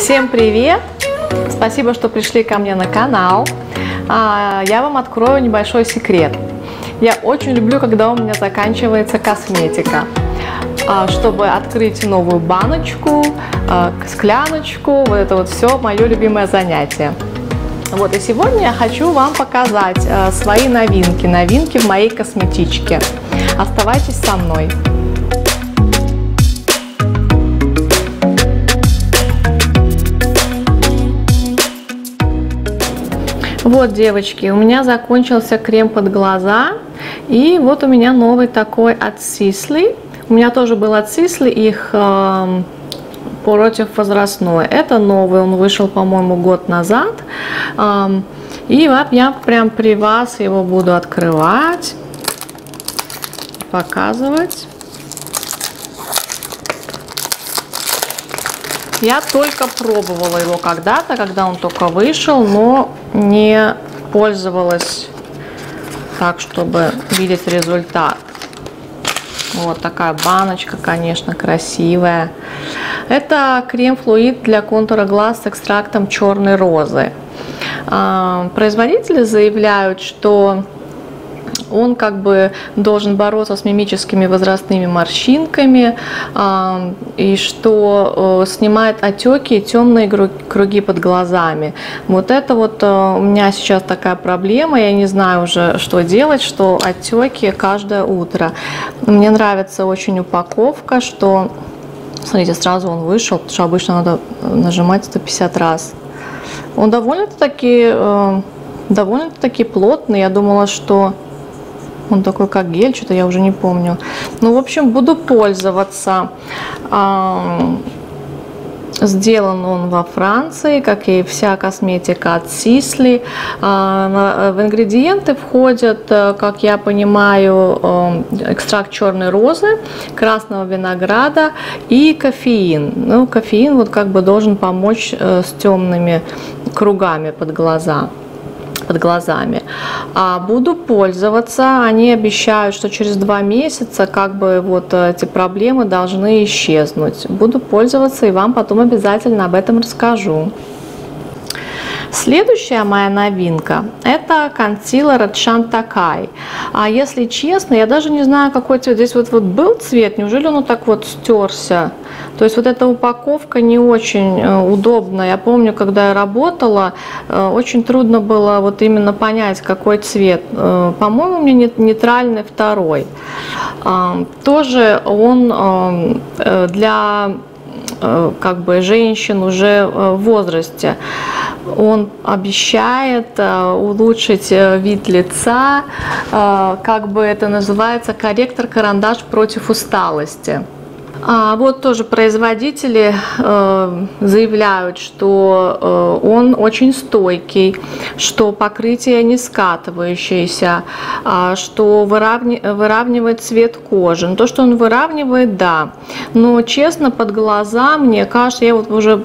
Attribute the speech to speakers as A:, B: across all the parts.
A: Всем привет! Спасибо, что пришли ко мне на канал. А, я вам открою небольшой секрет. Я очень люблю, когда у меня заканчивается косметика. А, чтобы открыть новую баночку, а, скляночку, вот это вот все мое любимое занятие. Вот, и сегодня я хочу вам показать свои новинки, новинки в моей косметичке. Оставайтесь со мной. Вот, девочки, у меня закончился крем под глаза. И вот у меня новый такой от Сисли. У меня тоже был от Сисли их э, против возрастной. Это новый, он вышел, по-моему, год назад. Э, и вот я прям при вас его буду открывать, показывать. Я только пробовала его когда-то, когда он только вышел, но не пользовалась так, чтобы видеть результат. Вот такая баночка, конечно, красивая. Это крем-флуид для контура глаз с экстрактом черной розы. А, производители заявляют, что он как бы должен бороться с мимическими возрастными морщинками э, и что э, снимает отеки и темные круги под глазами. Вот это вот э, у меня сейчас такая проблема, я не знаю уже, что делать, что отеки каждое утро. Мне нравится очень упаковка, что, смотрите, сразу он вышел, потому что обычно надо нажимать 150 раз. Он довольно-таки э, довольно-таки плотный. Я думала, что он такой как гель, что-то я уже не помню. Ну, в общем, буду пользоваться. Сделан он во Франции, как и вся косметика от Сисли. В ингредиенты входят, э, как я понимаю, экстракт черной розы, красного винограда и кофеин. Ну, кофеин вот как бы должен помочь э, с темными кругами под глаза под глазами. А буду пользоваться, они обещают, что через два месяца как бы вот эти проблемы должны исчезнуть. Буду пользоваться и вам потом обязательно об этом расскажу. Следующая моя новинка – это консилер от Chantakai. А если честно, я даже не знаю, какой цвет. Здесь вот, вот был цвет, неужели он вот так вот стерся? То есть вот эта упаковка не очень э, удобна. Я помню, когда я работала, э, очень трудно было вот именно понять, какой цвет. Э, по-моему, у меня нейтральный второй. Тоже он для как бы женщин уже в возрасте. Он обещает улучшить вид лица, как бы это называется, корректор-карандаш против усталости. А вот тоже производители э, заявляют, что э, он очень стойкий, что покрытие не скатывающееся, э, что выравни, выравнивает цвет кожи. Ну, то, что он выравнивает, да. Но честно, под глаза, мне кажется, я вот уже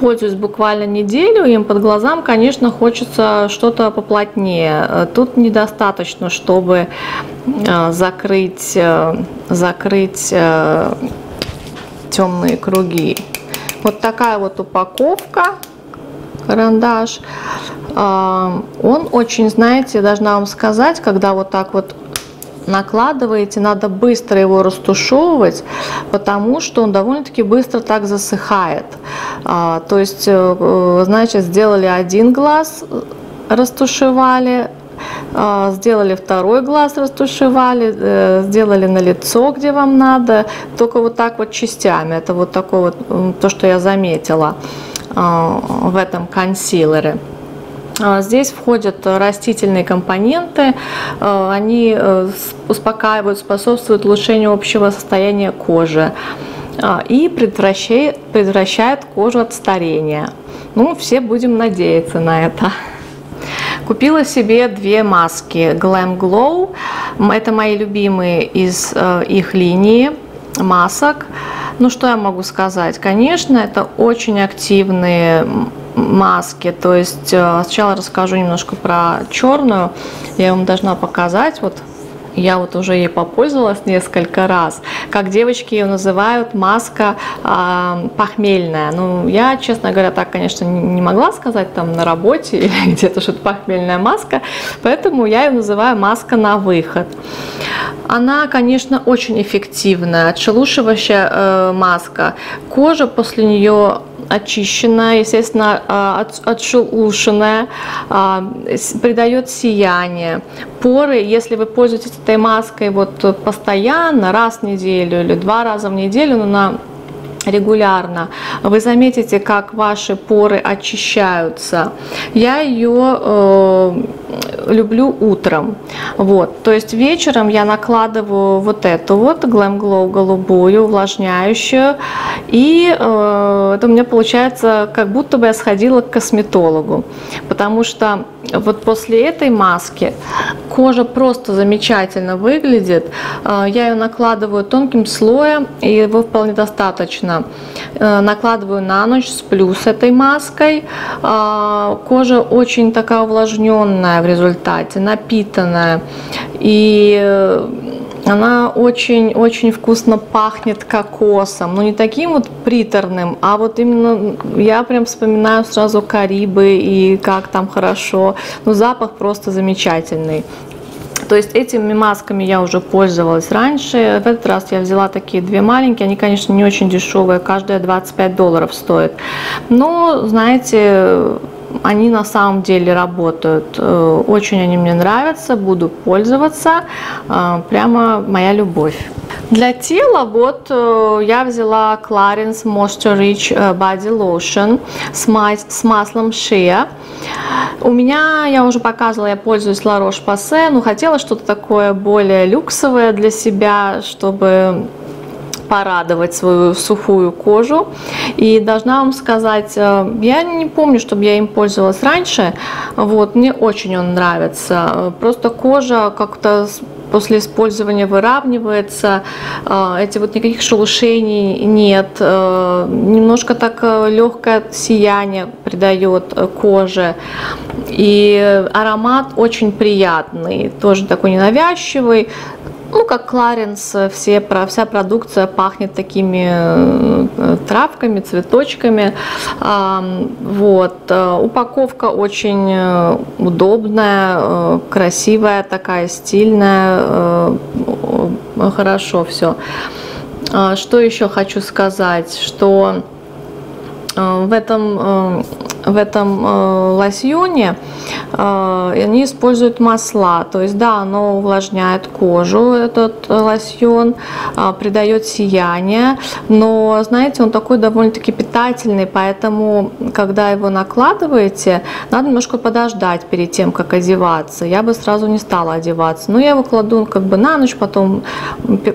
A: пользуюсь буквально неделю, им под глазам, конечно, хочется что-то поплотнее. Тут недостаточно, чтобы э, закрыть, закрыть темные круги. Вот такая вот упаковка, карандаш. Он очень, знаете, должна вам сказать, когда вот так вот накладываете, надо быстро его растушевывать, потому что он довольно-таки быстро так засыхает. А, то есть, э, значит, сделали один глаз, растушевали, а, сделали второй глаз, растушевали, э, сделали на лицо, где вам надо, только вот так вот частями. Это вот такое вот, то, что я заметила а, в этом консилере. А, здесь входят растительные компоненты, а, они э, успокаивают, способствуют улучшению общего состояния кожи а, и предотвращает кожу от старения. Ну, все будем надеяться на это. Купила себе две маски Glam Glow. Это мои любимые из э, их линии масок. Ну, что я могу сказать? Конечно, это очень активные маски. То есть э, сначала расскажу немножко про черную. Я вам должна показать. Вот Я вот уже ей попользовалась несколько раз. Как девочки ее называют, маска э, похмельная. Ну, я, честно говоря, так, конечно, не могла сказать там на работе или где-то что-то похмельная маска, поэтому я ее называю маска на выход. Она, конечно, очень эффективная, отшелушивающая э, маска. Кожа после нее очищенная, естественно, а, отшелушенная, а, придает сияние. Поры, если вы пользуетесь этой маской вот постоянно, раз в неделю или два раза в неделю, но на регулярно, вы заметите, как ваши поры очищаются. Я ее э, люблю утром. Вот. То есть вечером я накладываю вот эту вот Glam Glow голубую, увлажняющую. И э, это у меня получается, как будто бы я сходила к косметологу. Потому что вот после этой маски кожа просто замечательно выглядит. Э, я ее накладываю тонким слоем, и его вполне достаточно. Э, накладываю на ночь, с этой маской. Э, кожа очень такая увлажненная в результате, напитанная. И она очень-очень вкусно пахнет кокосом, но не таким вот приторным, а вот именно я прям вспоминаю сразу Карибы и как там хорошо. Ну, запах просто замечательный. То есть этими масками я уже пользовалась раньше. В этот раз я взяла такие две маленькие. Они, конечно, не очень дешевые. Каждая 25 долларов стоит. Но, знаете, они на самом деле работают. Э, очень они мне нравятся, буду пользоваться. Э, прямо моя любовь. Для тела вот э, я взяла Clarins Moisture Rich Body Lotion с, мас с маслом Shea. У меня, я уже показывала, я пользуюсь La Roche-Posay, но хотела что-то такое более люксовое для себя, чтобы порадовать свою сухую кожу. И должна вам сказать, э, я не помню, чтобы я им пользовалась раньше. Вот, мне очень он нравится. Просто кожа как-то после использования выравнивается, э, эти вот никаких шелушений нет, э, немножко так легкое сияние придает коже, и аромат очень приятный, тоже такой ненавязчивый, ну, как Кларенс, все, вся продукция пахнет такими э, травками, цветочками. Вот. Э, упаковка очень э, удобная, красивая такая, стильная, хорошо все. А, что еще хочу сказать, что в этом в этом э, лосьоне э, они используют масла. То есть, да, оно увлажняет кожу, этот лосьон, э, придает сияние, но, знаете, он такой довольно-таки питательный, поэтому, когда его накладываете, надо немножко подождать перед тем, как одеваться. Я бы сразу не стала одеваться. Но я его кладу как бы на ночь, потом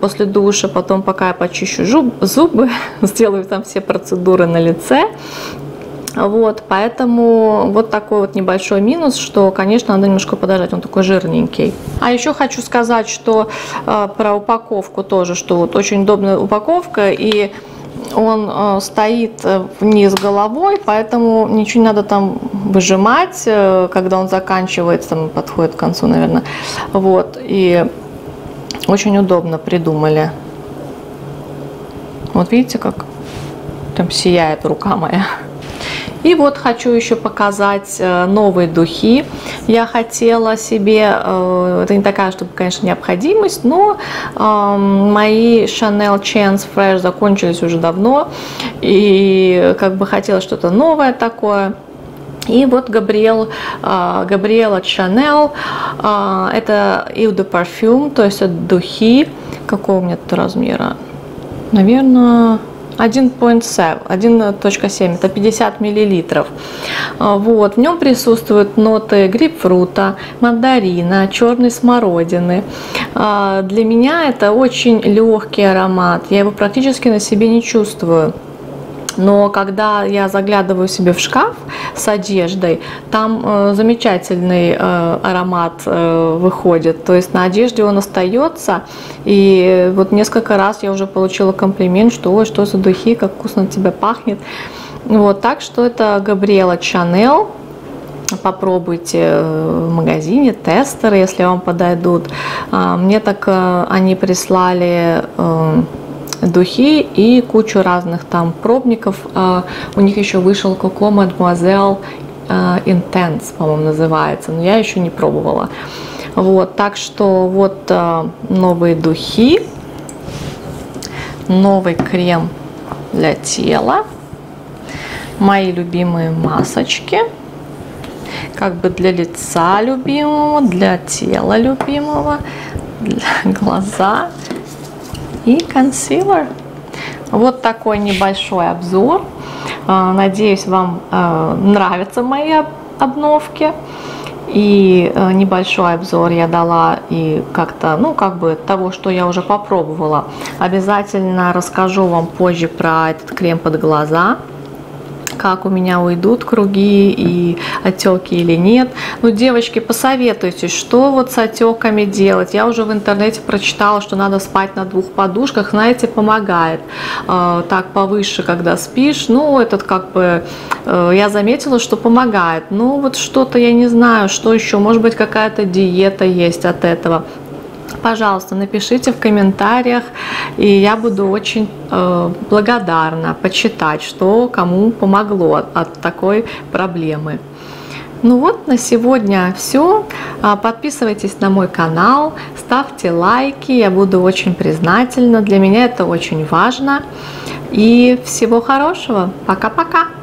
A: после душа, потом пока я почищу зубы, сделаю там все процедуры на лице, вот, поэтому вот такой вот небольшой минус, что, конечно, надо немножко подождать, он такой жирненький. А еще хочу сказать, что э, про упаковку тоже, что вот очень удобная упаковка и он э, стоит э, вниз головой, поэтому ничего не надо там выжимать, э, когда он заканчивается, там подходит к концу, наверное. Вот, и очень удобно придумали. Вот видите, как там сияет рука моя. И вот хочу еще показать э, новые духи. Я хотела себе, э, это не такая, чтобы, конечно, необходимость, но эм, мои Chanel Chance Fresh закончились уже давно. И как бы хотела что-то новое такое. И вот Габриэл, э, Габриэла Шанел, это Eau de Parfum, то есть это духи. Какого у меня тут размера? Наверное, 1.7, 1.7, это 50 миллилитров. А, вот, в нем присутствуют ноты грейпфрута, мандарина, черной смородины. А, для меня это очень легкий аромат, я его практически на себе не чувствую. Но когда я заглядываю себе в шкаф с одеждой, там э, замечательный э, аромат э, выходит. То есть на одежде он остается. И вот несколько раз я уже получила комплимент, что ой, что за духи, как вкусно тебя пахнет. Вот, так что это Габриэла Чанел попробуйте в магазине тестеры, если вам подойдут. Мне так они прислали духи и кучу разных там пробников. У них еще вышел Coco Mademoiselle Intense, по-моему, называется, но я еще не пробовала. Вот, так что вот новые духи, новый крем для тела, мои любимые масочки, как бы для лица любимого, для тела любимого, для глаза и консилер. Вот такой небольшой обзор. А, надеюсь, вам а, нравятся мои обновки. И э, небольшой обзор я дала и как-то, ну, как бы того, что я уже попробовала. Обязательно расскажу вам позже про этот крем под глаза как у меня уйдут круги и отеки или нет. Ну, девочки, посоветуйтесь, что вот с отеками делать. Я уже в интернете прочитала, что надо спать на двух подушках, знаете, помогает. Э, так повыше, когда спишь, ну, этот как бы, э, я заметила, что помогает. Ну, вот что-то, я не знаю, что еще, может быть, какая-то диета есть от этого пожалуйста, напишите в комментариях, и я буду очень э, благодарна почитать, что кому помогло от, от такой проблемы. Ну вот, на сегодня все. А, подписывайтесь на мой канал, ставьте лайки, я буду очень признательна. Для меня это очень важно. И всего хорошего. Пока-пока.